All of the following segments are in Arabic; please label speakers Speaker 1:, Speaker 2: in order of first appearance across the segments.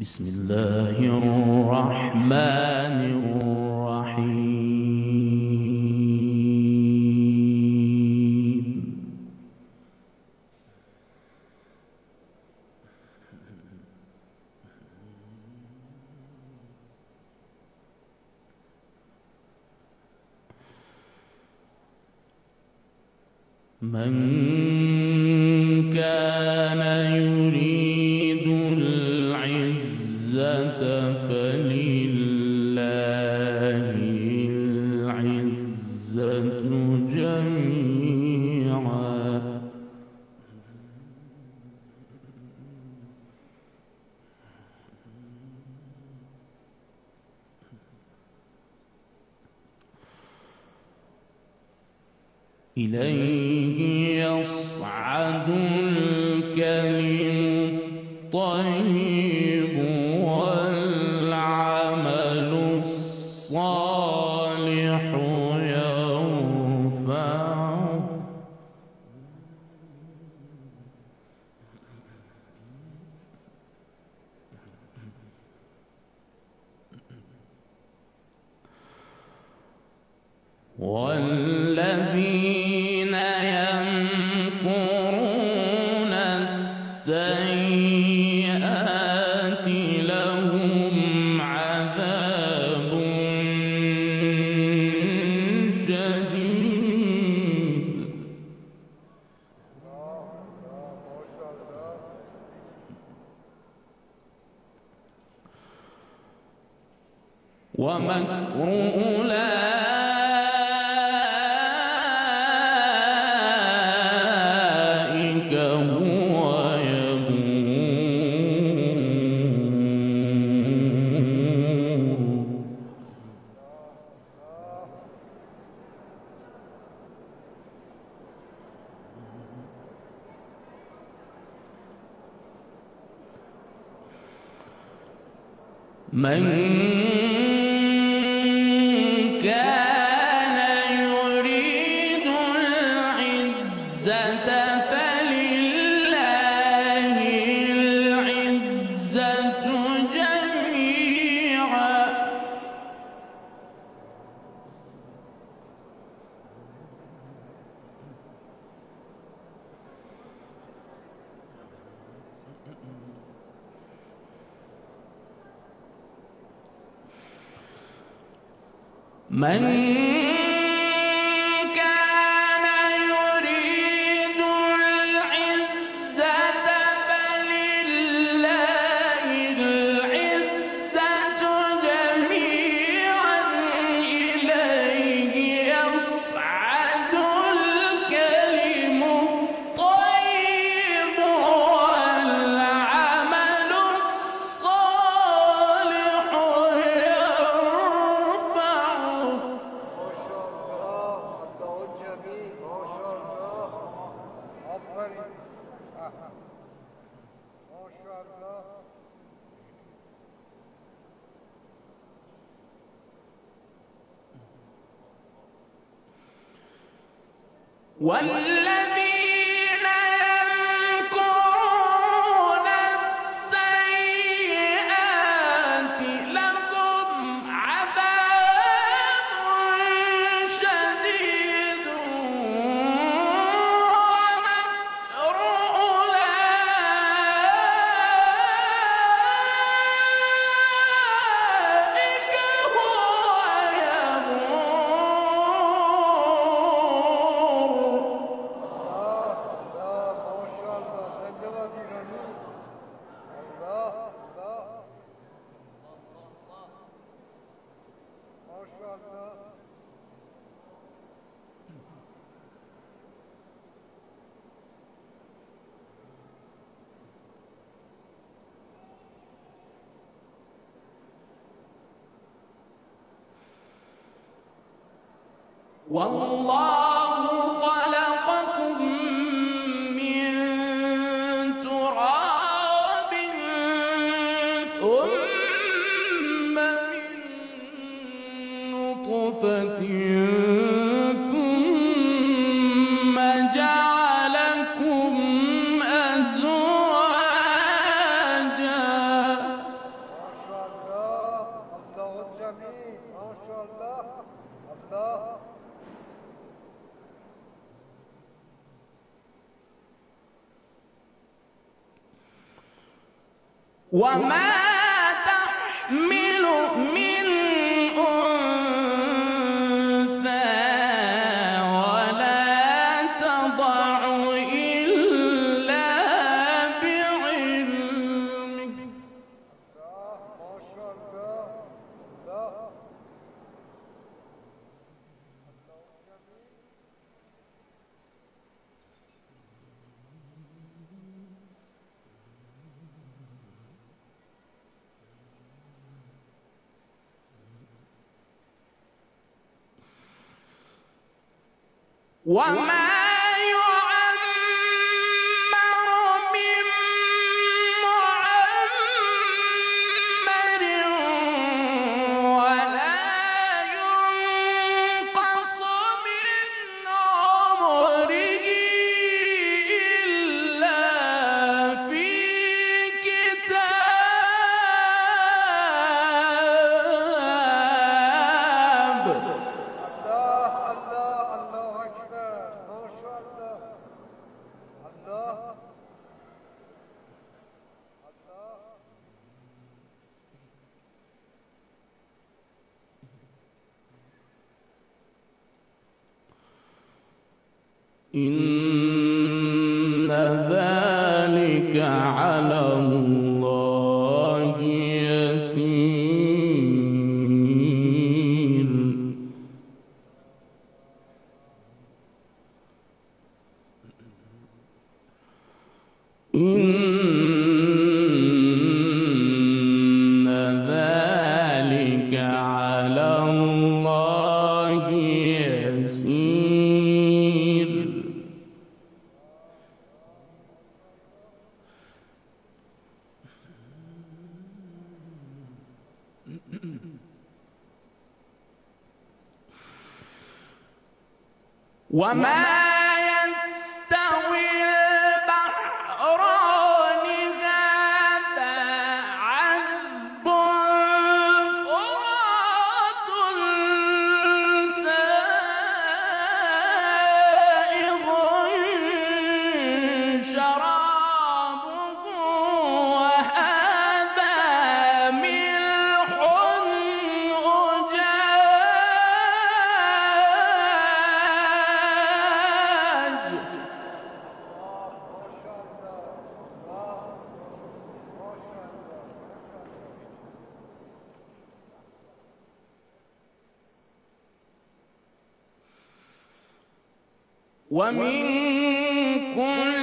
Speaker 1: بسم الله الرحمن الرحيم. من كان قريب ولا عذاب من
Speaker 2: 没。
Speaker 1: والله خلقكم من ثم من نطفة
Speaker 2: One man.
Speaker 1: إن ذلك على الله وما ومن كل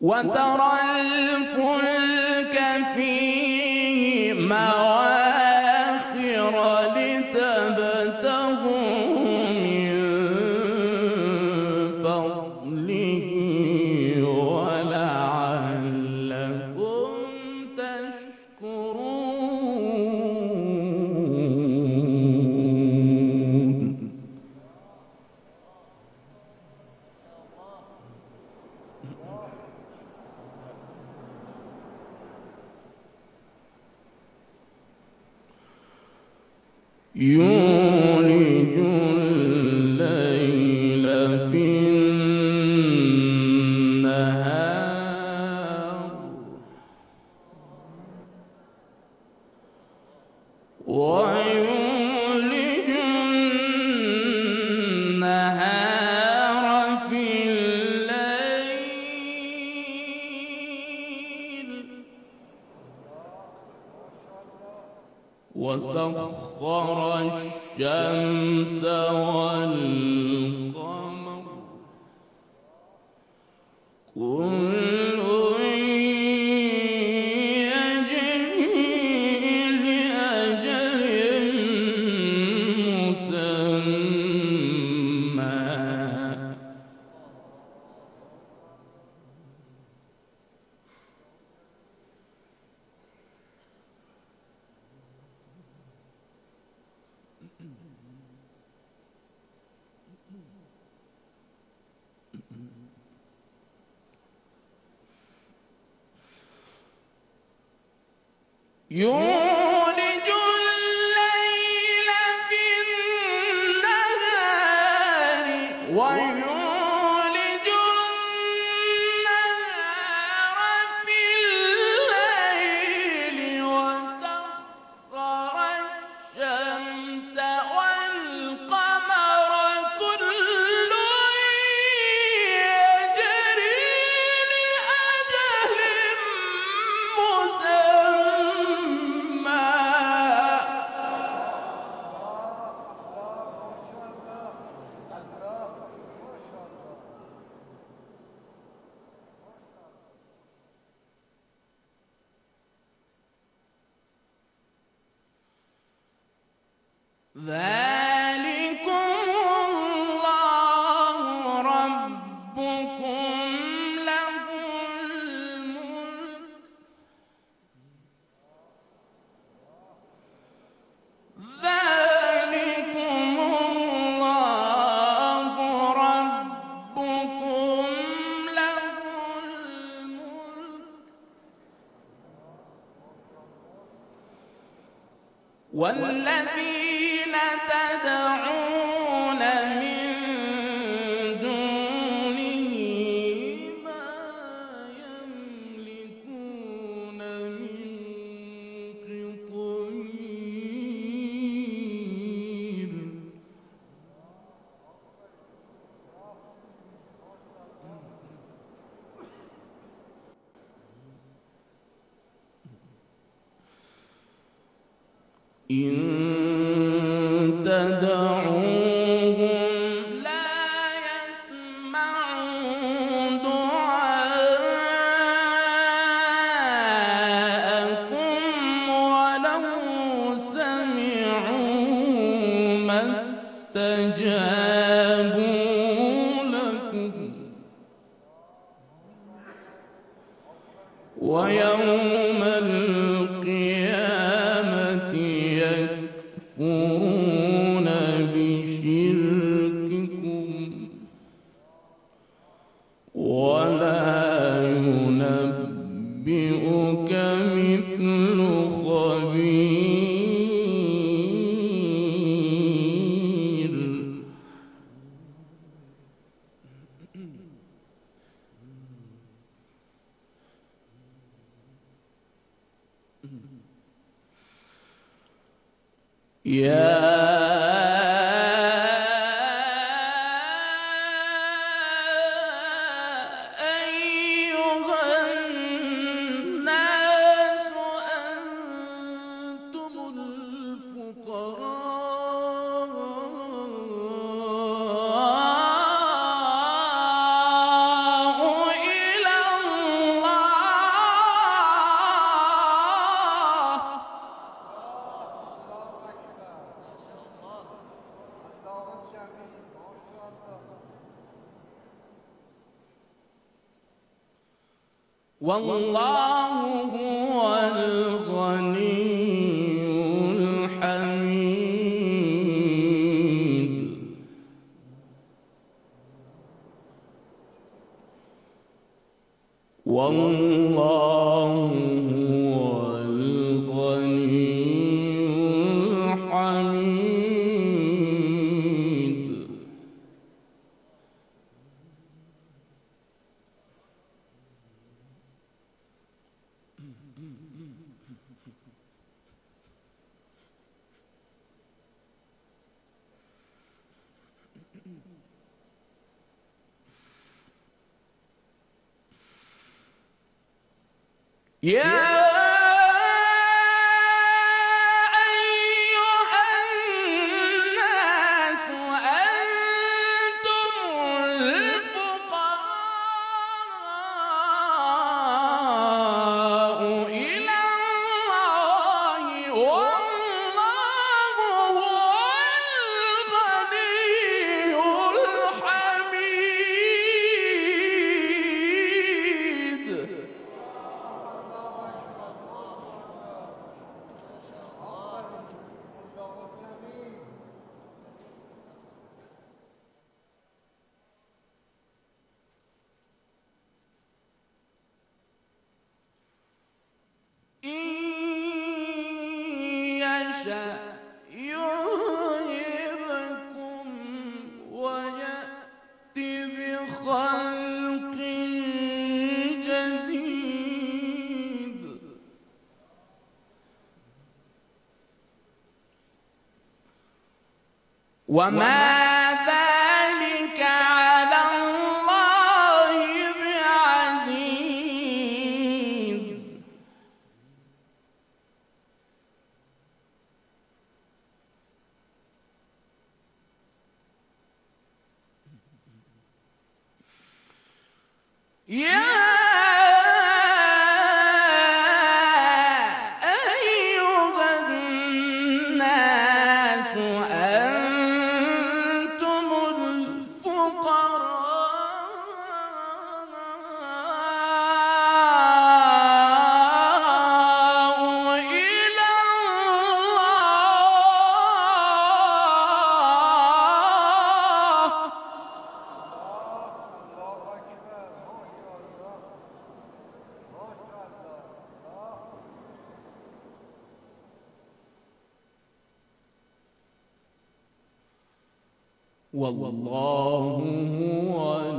Speaker 1: وترى الفلك فيه مواخر يولج الليل في النهار. ويولج النهار في الليل. وسخر الشمس والقمر you That والذين تدعون تدعون والله هو الغني. Yeah! yeah. وما ذلك على الله بعزيز. يا والله هو